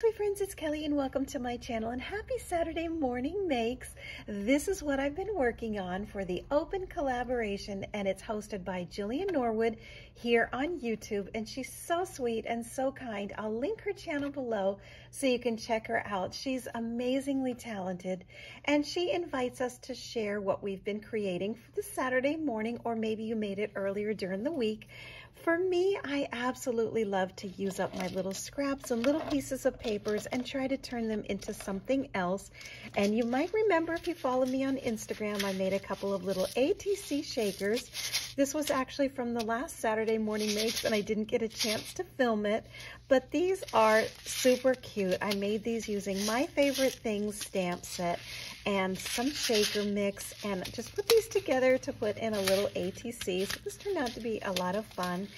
Hi friends, it's Kelly and welcome to my channel and happy Saturday morning makes. This is what I've been working on for the open collaboration and it's hosted by Jillian Norwood here on YouTube and she's so sweet and so kind. I'll link her channel below so you can check her out. She's amazingly talented and she invites us to share what we've been creating for the Saturday morning or maybe you made it earlier during the week. For me, I absolutely love to use up my little scraps and little pieces of papers and try to turn them into something else. And you might remember if you follow me on Instagram, I made a couple of little ATC shakers. This was actually from the last Saturday morning makes and I didn't get a chance to film it, but these are super cute. I made these using my favorite things stamp set and some shaker mix and just put these together to put in a little ATC. So this turned out to be a lot of fun.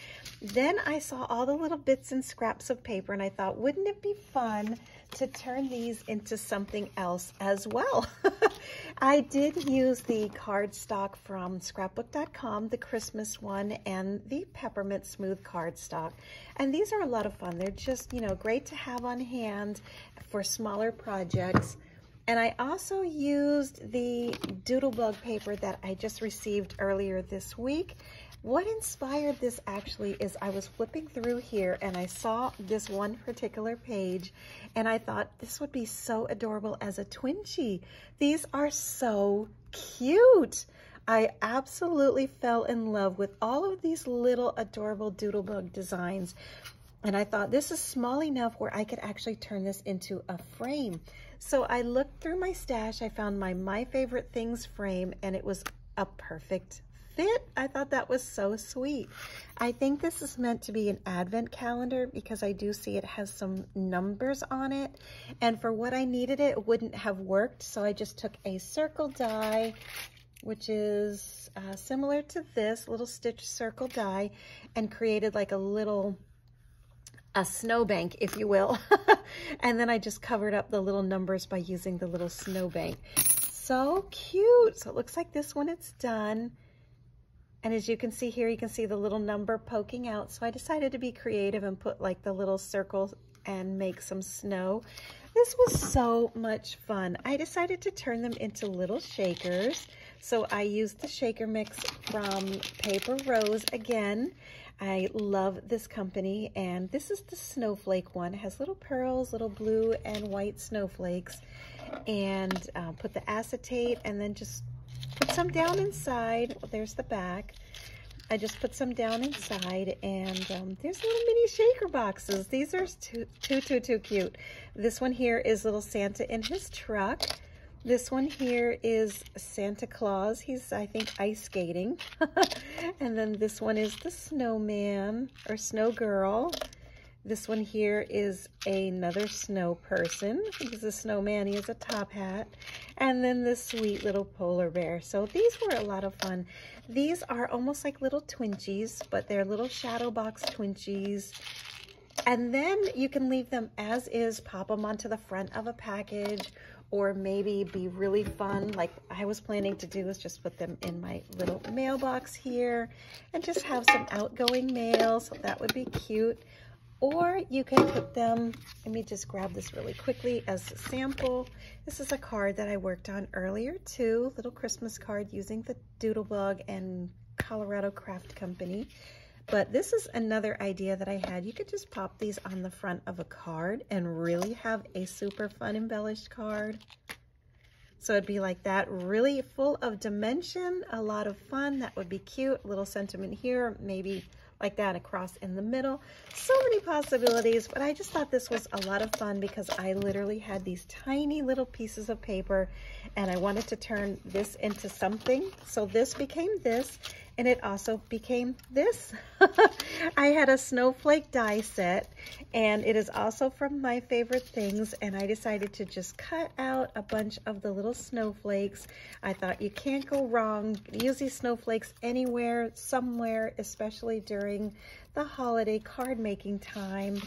Then I saw all the little bits and scraps of paper and I thought, wouldn't it be fun to turn these into something else as well? I did use the cardstock from scrapbook.com, the Christmas one, and the Peppermint Smooth cardstock. And these are a lot of fun. They're just, you know, great to have on hand for smaller projects. And I also used the Doodlebug paper that I just received earlier this week. What inspired this actually is I was flipping through here and I saw this one particular page and I thought this would be so adorable as a Twinchie. These are so cute. I absolutely fell in love with all of these little adorable Doodlebug designs. And I thought this is small enough where I could actually turn this into a frame. So I looked through my stash. I found my My Favorite Things frame and it was a perfect fit. I thought that was so sweet. I think this is meant to be an advent calendar because I do see it has some numbers on it. And for what I needed it, it wouldn't have worked. So I just took a circle die, which is uh, similar to this little stitch circle die and created like a little a snowbank, if you will. and then I just covered up the little numbers by using the little snowbank. So cute. So it looks like this one it's done. And as you can see here, you can see the little number poking out. So I decided to be creative and put like the little circle and make some snow. This was so much fun. I decided to turn them into little shakers. So I used the shaker mix from Paper Rose again. I love this company and this is the snowflake one. It has little pearls, little blue and white snowflakes and uh, put the acetate and then just put some down inside. Well, there's the back. I just put some down inside and um, there's little mini shaker boxes. These are too, too, too, too cute. This one here is little Santa in his truck. This one here is Santa Claus. He's, I think, ice skating. and then this one is the snowman or snow girl. This one here is another snow person. He's a snowman. He has a top hat. And then this sweet little polar bear. So these were a lot of fun. These are almost like little Twinchies, but they're little shadow box Twinchies. And then you can leave them as is, pop them onto the front of a package or maybe be really fun. Like I was planning to do is just put them in my little mailbox here and just have some outgoing mail so that would be cute. Or you can put them let me just grab this really quickly as a sample. This is a card that I worked on earlier too little Christmas card using the Doodlebug and Colorado Craft Company but this is another idea that I had. You could just pop these on the front of a card and really have a super fun embellished card. So it'd be like that, really full of dimension, a lot of fun. That would be cute. Little sentiment here, maybe like that across in the middle. So many possibilities, but I just thought this was a lot of fun because I literally had these tiny little pieces of paper and I wanted to turn this into something. So this became this and it also became this. I had a snowflake die set and it is also from my favorite things and I decided to just cut out a bunch of the little snowflakes. I thought you can't go wrong. Use these snowflakes anywhere, somewhere, especially during the holiday card making time.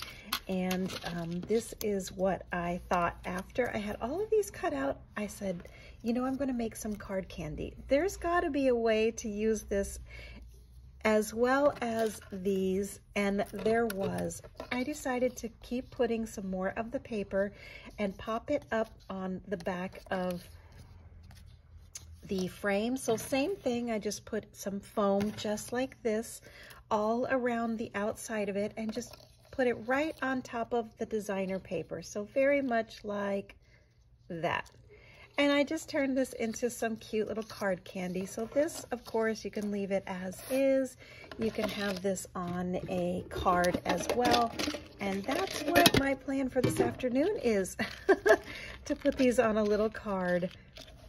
And um, this is what I thought after I had all of these cut out. I said, you know, I'm going to make some card candy. There's got to be a way to use this as well as these. And there was, I decided to keep putting some more of the paper and pop it up on the back of the frame. So same thing, I just put some foam just like this all around the outside of it and just put it right on top of the designer paper. So very much like that. And I just turned this into some cute little card candy. So this, of course, you can leave it as is. You can have this on a card as well. And that's what my plan for this afternoon is, to put these on a little card.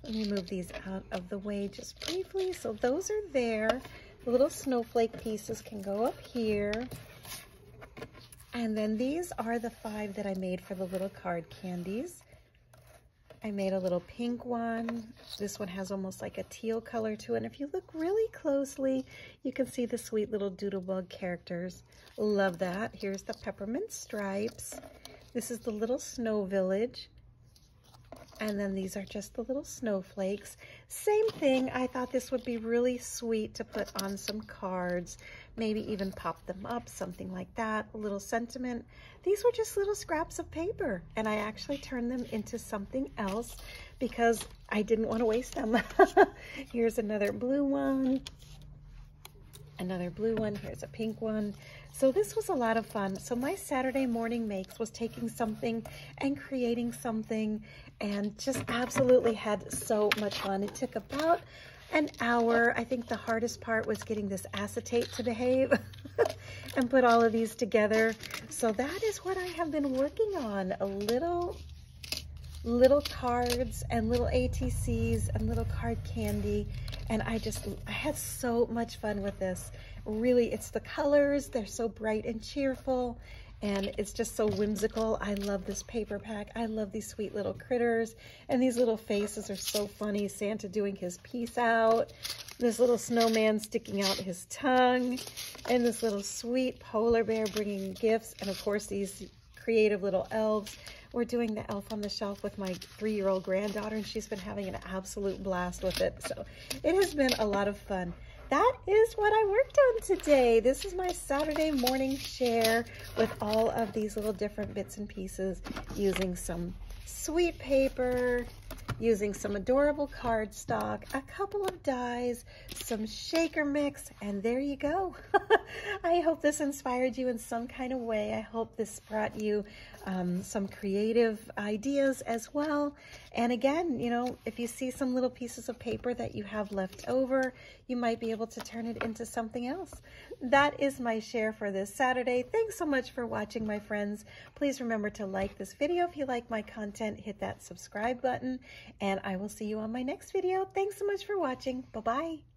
Let me move these out of the way just briefly. So those are there. The little snowflake pieces can go up here. And then these are the five that I made for the little card candies. I made a little pink one. This one has almost like a teal color to it. And if you look really closely, you can see the sweet little doodlebug characters. Love that. Here's the peppermint stripes. This is the little snow village. And then these are just the little snowflakes. Same thing, I thought this would be really sweet to put on some cards, maybe even pop them up, something like that, a little sentiment. These were just little scraps of paper, and I actually turned them into something else because I didn't want to waste them. Here's another blue one, another blue one, here's a pink one. So this was a lot of fun. So my Saturday morning makes was taking something and creating something and just absolutely had so much fun. It took about an hour. I think the hardest part was getting this acetate to behave and put all of these together. So that is what I have been working on, a little little cards and little ATCs and little card candy. And I just, I had so much fun with this. Really, it's the colors. They're so bright and cheerful and it's just so whimsical. I love this paper pack. I love these sweet little critters, and these little faces are so funny. Santa doing his peace out, this little snowman sticking out his tongue, and this little sweet polar bear bringing gifts, and of course these creative little elves. We're doing the elf on the shelf with my three-year-old granddaughter, and she's been having an absolute blast with it. So it has been a lot of fun that is what I worked on today. This is my Saturday morning share with all of these little different bits and pieces using some sweet paper, using some adorable cardstock, a couple of dies, some shaker mix, and there you go. I hope this inspired you in some kind of way. I hope this brought you um, some creative ideas as well. And again, you know, if you see some little pieces of paper that you have left over, you might be able to turn it into something else. That is my share for this Saturday. Thanks so much for watching, my friends. Please remember to like this video if you like my content. Hit that subscribe button, and I will see you on my next video. Thanks so much for watching. Bye-bye.